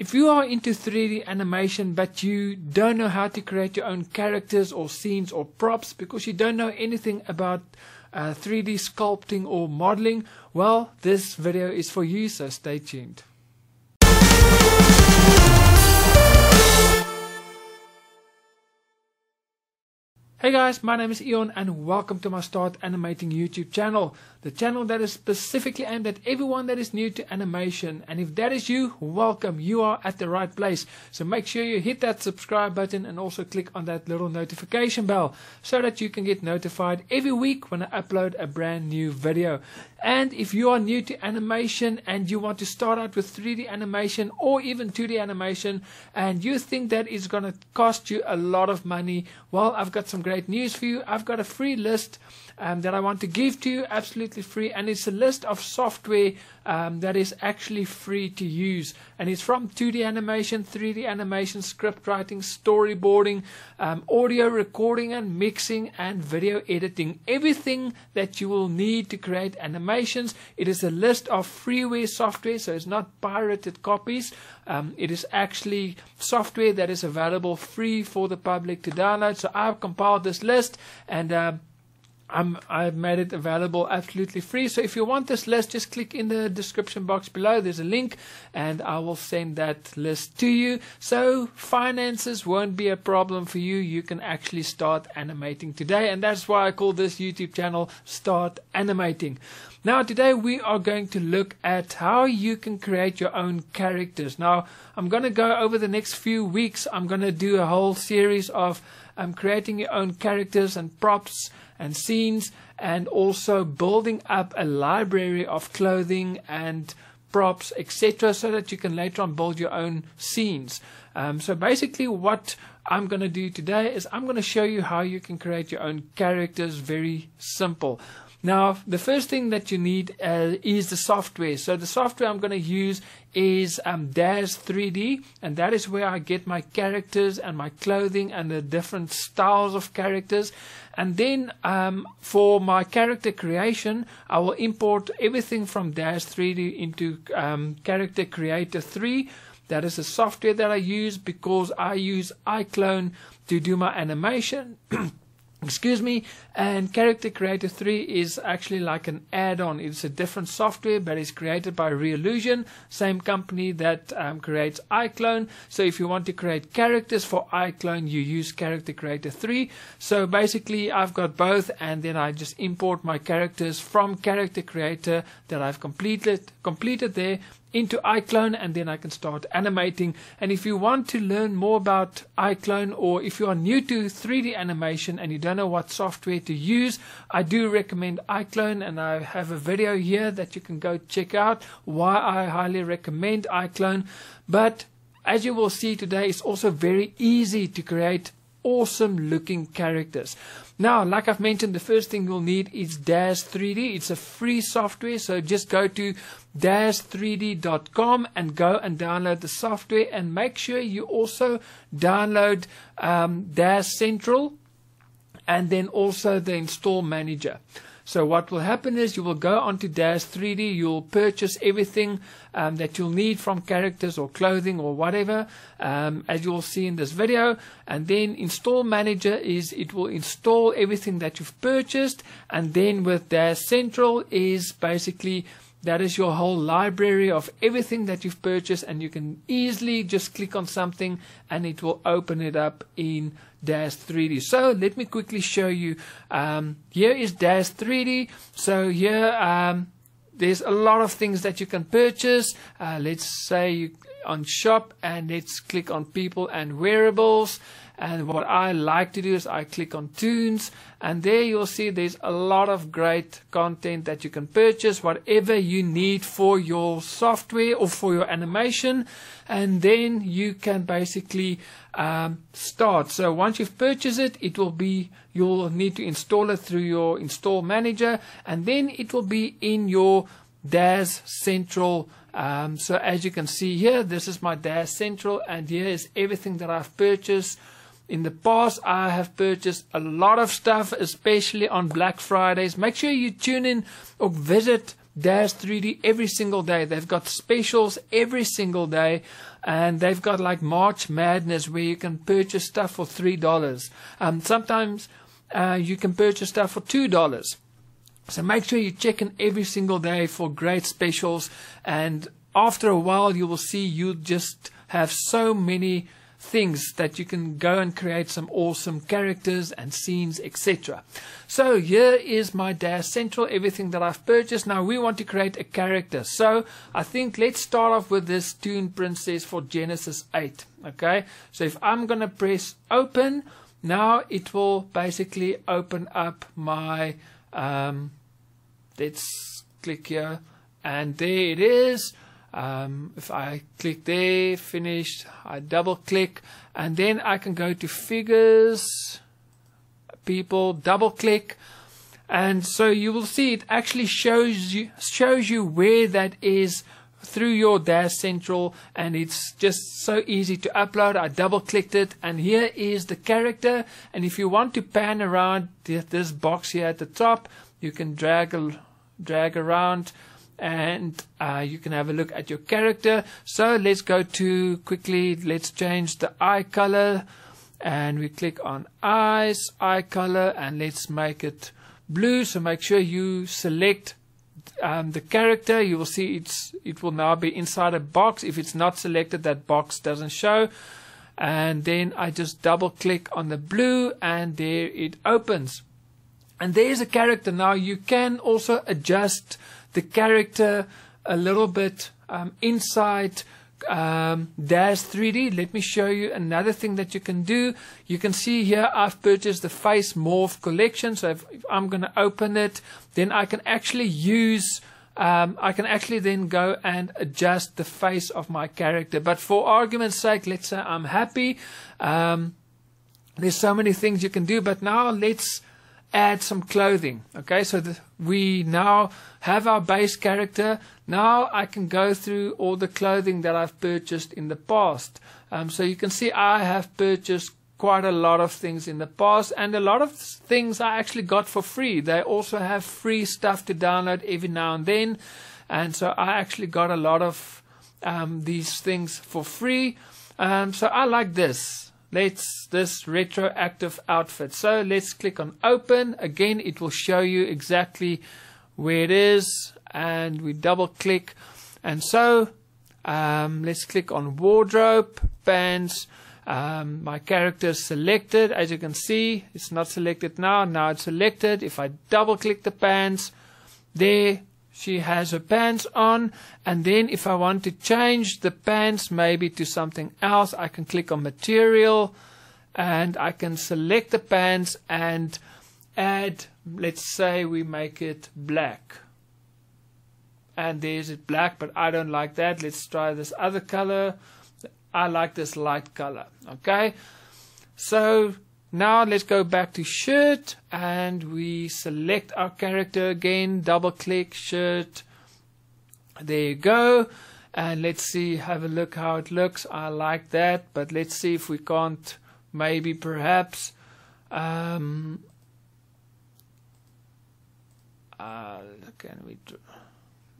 if you are into 3D animation but you don't know how to create your own characters or scenes or props because you don't know anything about uh, 3D sculpting or modeling, well, this video is for you, so stay tuned. Hey guys, my name is Eon and welcome to my Start Animating YouTube channel. The channel that is specifically aimed at everyone that is new to animation. And if that is you, welcome. You are at the right place. So make sure you hit that subscribe button and also click on that little notification bell so that you can get notified every week when I upload a brand new video. And if you are new to animation and you want to start out with 3D animation or even 2D animation and you think that is going to cost you a lot of money, well, I've got some great news for you. I've got a free list um, that I want to give to you absolutely free, and it's a list of software um, that is actually free to use, and it's from 2D animation, 3D animation, script writing, storyboarding, um, audio recording and mixing, and video editing. Everything that you will need to create animations. It is a list of freeware software, so it's not pirated copies. Um, it is actually software that is available free for the public to download. So I've compiled this list and. Uh, I'm, I've made it available absolutely free. So if you want this list, just click in the description box below. There's a link and I will send that list to you. So finances won't be a problem for you. You can actually start animating today. And that's why I call this YouTube channel Start Animating. Now today we are going to look at how you can create your own characters. Now I'm going to go over the next few weeks. I'm going to do a whole series of um, creating your own characters and props and scenes and also building up a library of clothing and props, etc., so that you can later on build your own scenes. Um, so basically, what I'm going to do today is I'm going to show you how you can create your own characters very simple. Now, the first thing that you need uh, is the software. So the software I'm going to use is um, Daz 3D, and that is where I get my characters and my clothing and the different styles of characters. And then um, for my character creation, I will import everything from Daz 3D into um, Character Creator 3. That is the software that I use because I use iClone to do my animation. excuse me and character creator 3 is actually like an add-on. It's a different software but it's created by Reallusion same company that um, creates iClone. So if you want to create characters for iClone you use character creator 3 so basically I've got both and then I just import my characters from character creator that I've completed completed there into iClone and then I can start animating. And if you want to learn more about iClone or if you are new to 3D animation and you don't know what software to use, I do recommend iClone and I have a video here that you can go check out why I highly recommend iClone. But as you will see today, it's also very easy to create awesome looking characters. Now, like I've mentioned, the first thing you'll need is Daz 3D. It's a free software, so just go to daz3d.com and go and download the software and make sure you also download um, Central and then also the install manager. So what will happen is you will go onto Daz 3D, you'll purchase everything um, that you'll need from characters or clothing or whatever, um, as you'll see in this video. And then install manager is it will install everything that you've purchased. And then with Daz Central is basically that is your whole library of everything that you've purchased, and you can easily just click on something and it will open it up in Daz 3D. So let me quickly show you. Um, here is Daz 3D. So here um, there's a lot of things that you can purchase. Uh, let's say you, on shop and let's click on people and wearables. And what I like to do is I click on tunes and there you'll see there's a lot of great content that you can purchase, whatever you need for your software or for your animation. And then you can basically um, start. So once you've purchased it, it will be, you'll need to install it through your install manager and then it will be in your Daz Central um, so as you can see here, this is my Daz Central and here is everything that I've purchased in the past, I have purchased a lot of stuff, especially on Black Fridays. Make sure you tune in or visit Daz 3D every single day. They've got specials every single day. and they've got like March Madness where you can purchase stuff for three dollars. Um, sometimes uh, you can purchase stuff for two dollars. So make sure you check in every single day for great specials, and after a while, you will see you just have so many things that you can go and create some awesome characters and scenes, etc. So here is my Daz Central, everything that I've purchased. Now we want to create a character. So I think let's start off with this Toon Princess for Genesis 8. Okay, so if I'm going to press open, now it will basically open up my, um, let's click here, and there it is. Um, if I click there, finished, I double click, and then I can go to figures, people, double click, and so you will see it actually shows you shows you where that is through your Daz Central, and it's just so easy to upload. I double clicked it, and here is the character. And if you want to pan around this box here at the top, you can drag drag around and uh, you can have a look at your character. So let's go to quickly, let's change the eye color and we click on eyes, eye color and let's make it blue. So make sure you select um, the character. You will see it's it will now be inside a box. If it's not selected, that box doesn't show. And then I just double click on the blue and there it opens. And there's a character. Now you can also adjust the character a little bit um, inside um, Daz 3D. Let me show you another thing that you can do. You can see here I've purchased the Face Morph collection. So if, if I'm going to open it, then I can actually use um, I can actually then go and adjust the face of my character. But for argument's sake, let's say I'm happy. Um, there's so many things you can do, but now let's add some clothing. Okay, so the, we now have our base character. Now I can go through all the clothing that I've purchased in the past. Um, so you can see I have purchased quite a lot of things in the past and a lot of things I actually got for free. They also have free stuff to download every now and then. And so I actually got a lot of um, these things for free. Um, so I like this let's this retroactive outfit. So let's click on open. Again, it will show you exactly where it is and we double click. And so um, let's click on wardrobe, pants. Um, my character is selected. As you can see, it's not selected now. Now it's selected. If I double click the pants, there she has her pants on and then if I want to change the pants maybe to something else I can click on material and I can select the pants and add let's say we make it black. And there's it black but I don't like that. Let's try this other color. I like this light color okay? So now let's go back to shirt and we select our character again, double click shirt. There you go. And let's see, have a look how it looks. I like that, but let's see if we can't maybe perhaps um, uh, can we do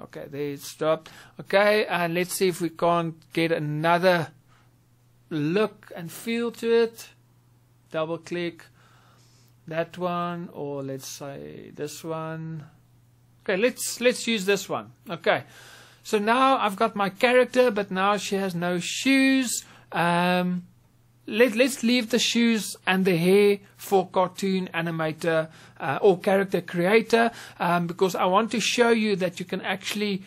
okay there it stopped okay and let's see if we can't get another look and feel to it double click that one or let's say this one. Okay let's let's use this one. Okay. So now I've got my character but now she has no shoes. Um, let, let's leave the shoes and the hair for cartoon animator uh, or character creator um, because I want to show you that you can actually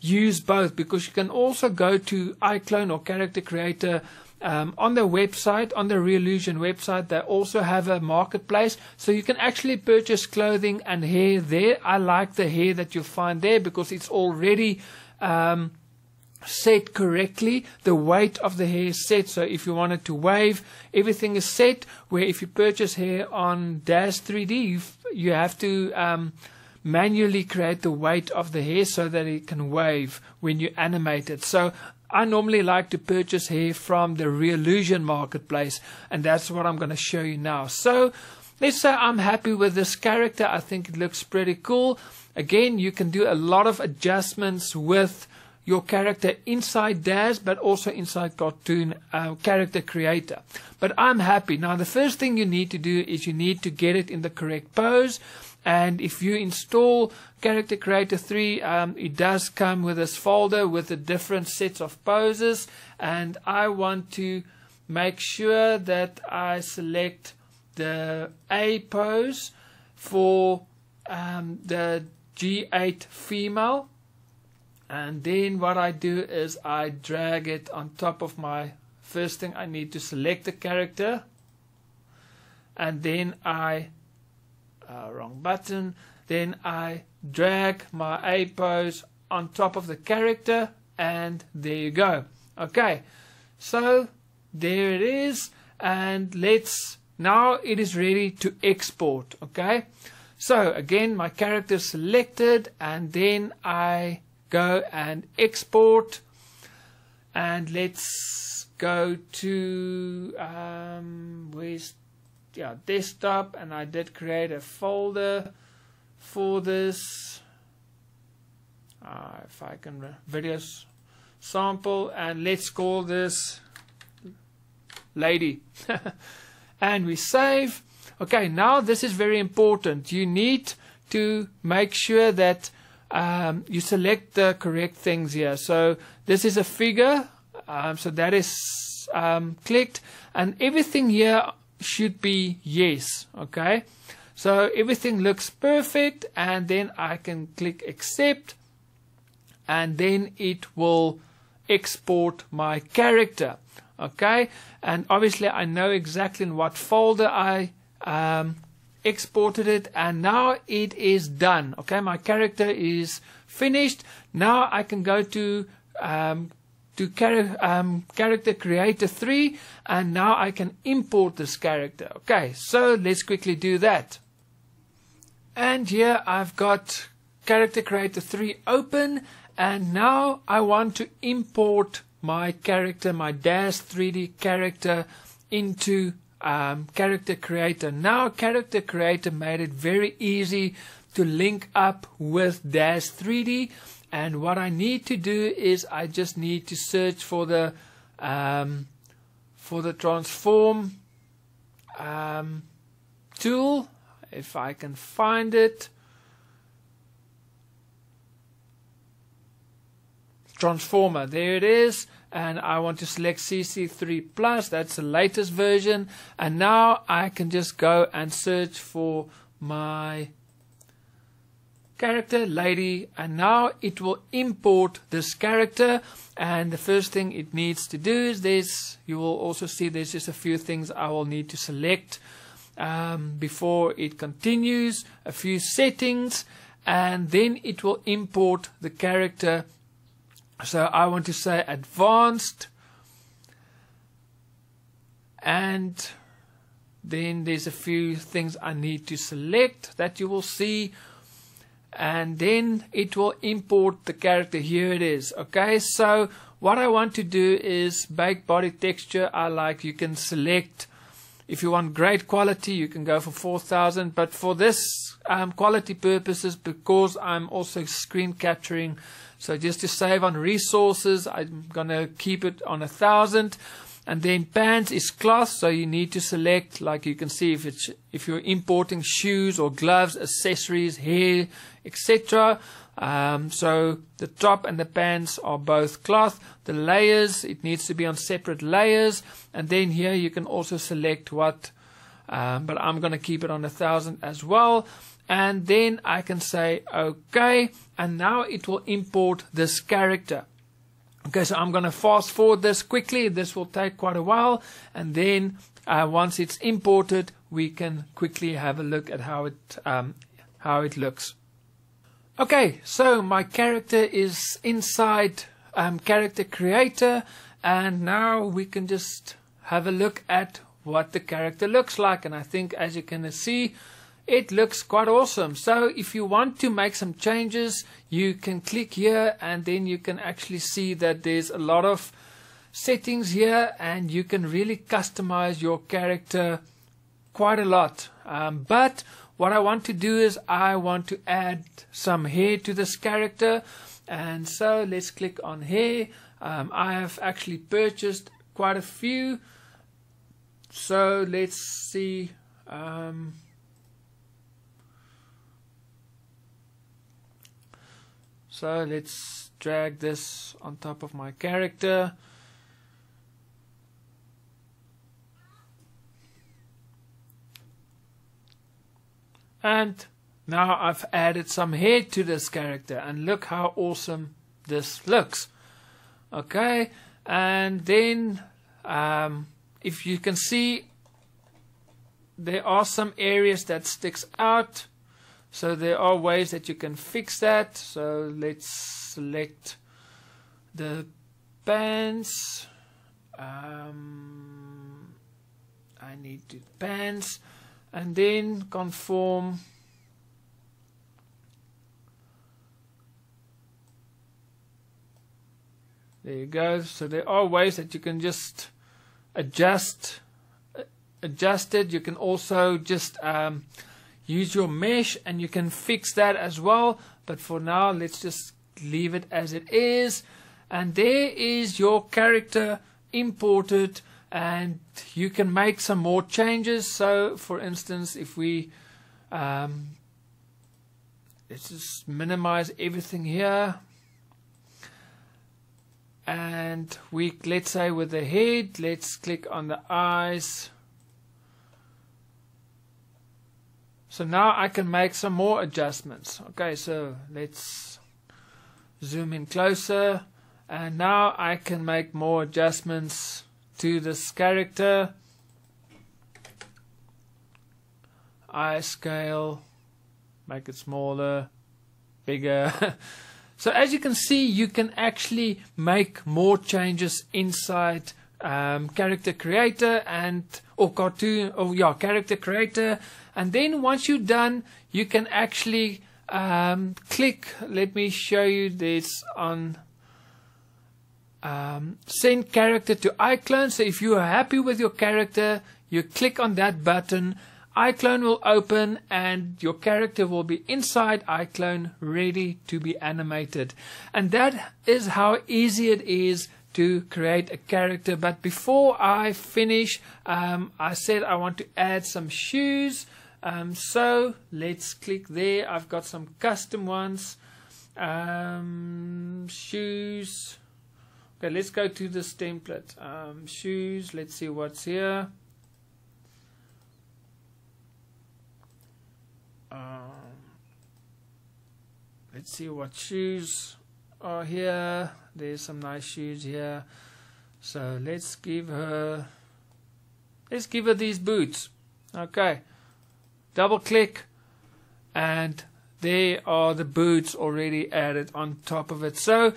use both because you can also go to iClone or character creator um, on their website, on the Reallusion website, they also have a marketplace, so you can actually purchase clothing and hair there. I like the hair that you find there because it's already um, set correctly. The weight of the hair is set, so if you wanted to wave, everything is set. Where if you purchase hair on Daz 3D, you, you have to um, manually create the weight of the hair so that it can wave when you animate it. So I normally like to purchase hair from the Reallusion marketplace, and that's what I'm going to show you now. So, let's say I'm happy with this character. I think it looks pretty cool. Again, you can do a lot of adjustments with your character inside Daz, but also inside Cartoon uh, Character Creator. But I'm happy. Now, the first thing you need to do is you need to get it in the correct pose. And if you install Character Creator 3, um, it does come with this folder with the different sets of poses. And I want to make sure that I select the A pose for um, the G8 female and then what I do is I drag it on top of my first thing I need to select the character and then I uh, wrong button. Then I drag my A pose on top of the character and there you go. Okay so there it is and let's now it is ready to export okay? So again, my character selected and then I go and export and let's go to um, where's yeah desktop and I did create a folder for this uh, if I can videos sample and let's call this lady and we save Okay, now this is very important. You need to make sure that um, you select the correct things here. So this is a figure, um, so that is um, clicked, and everything here should be yes. Okay, so everything looks perfect, and then I can click accept, and then it will export my character. Okay, and obviously I know exactly in what folder I um, exported it and now it is done okay my character is finished now I can go to um, to char um, character creator 3 and now I can import this character okay so let's quickly do that and here I've got character creator 3 open and now I want to import my character my Daz 3D character into um, Character Creator. Now, Character Creator made it very easy to link up with Daz 3D. And what I need to do is I just need to search for the um, for the transform um, tool. If I can find it. Transformer, there it is. And I want to select CC3 Plus, that's the latest version, and now I can just go and search for my character lady and now it will import this character. And the first thing it needs to do is this. You will also see there's just a few things I will need to select um, before it continues. A few settings and then it will import the character. So I want to say advanced and then there's a few things I need to select that you will see and then it will import the character. Here it is okay? So what I want to do is bake body texture. I like you can select. If you want great quality you can go for 4000 but for this um, quality purposes because I'm also screen capturing so just to save on resources, I'm to keep it on a thousand. And then pants is cloth, so you need to select, like you can see, if it's if you're importing shoes or gloves, accessories, hair, etc. Um, so the top and the pants are both cloth. The layers, it needs to be on separate layers. And then here you can also select what, um, but I'm going to keep it on a thousand as well and then I can say okay and now it will import this character okay so I'm going to fast forward this quickly. This will take quite a while. And then uh, once it's imported we can quickly have a look at how it um, how it looks. Okay so my character is inside um, character creator. And now we can just have a look at what the character looks like. And I think as you can see it looks quite awesome. So if you want to make some changes, you can click here and then you can actually see that there's a lot of settings here and you can really customize your character quite a lot. Um, but what I want to do is I want to add some hair to this character and so let's click on hair um, I have actually purchased quite a few so let's see um, so let's drag this on top of my character. And now I've added some hair to this character and look how awesome this looks. Okay and then um, if you can see there are some areas that sticks out so there are ways that you can fix that. So let's select the pants. Um, I need to pants. And then conform. There you go. So there are ways that you can just adjust adjust it. You can also just um, use your mesh and you can fix that as well. But for now let's just leave it as it is. And there is your character imported and you can make some more changes. So for instance if we um, let's just minimize everything here. And we let's say with the head let's click on the eyes so now I can make some more adjustments. Okay so let's zoom in closer. And now I can make more adjustments to this character. I scale make it smaller bigger. So as you can see you can actually make more changes inside um, character creator and or cartoon or yeah character creator and then once you're done you can actually um, click let me show you this on um, send character to iClone. So if you are happy with your character, you click on that button. iClone will open and your character will be inside iClone ready to be animated. And that is how easy it is to create a character. But before I finish, um, I said I want to add some shoes. Um, so let's click there. I've got some custom ones. Um, shoes. Okay, let's go to this template. Um, shoes, let's see what's here. Um, let's see what shoes are here. There's some nice shoes here. So let's give her, let's give her these boots. Okay, double click and there are the boots already added on top of it. So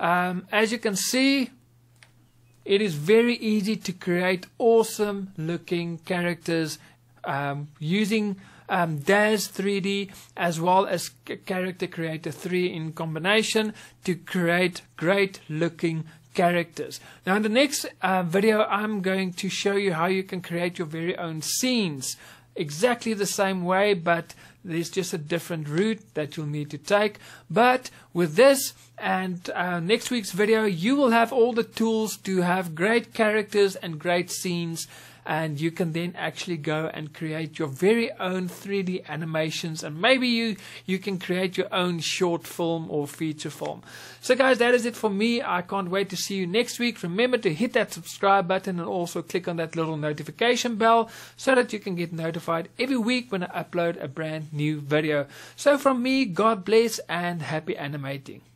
um, as you can see, it is very easy to create awesome looking characters um, using um, Daz 3D as well as Character Creator 3 in combination to create great looking characters. Now in the next uh, video I'm going to show you how you can create your very own scenes exactly the same way but there's just a different route that you'll need to take. But with this and uh, next week's video, you will have all the tools to have great characters and great scenes and you can then actually go and create your very own 3D animations and maybe you you can create your own short film or feature film. So guys, that is it for me. I can't wait to see you next week. Remember to hit that subscribe button and also click on that little notification bell so that you can get notified every week when I upload a brand new video. So from me, God bless and happy animating.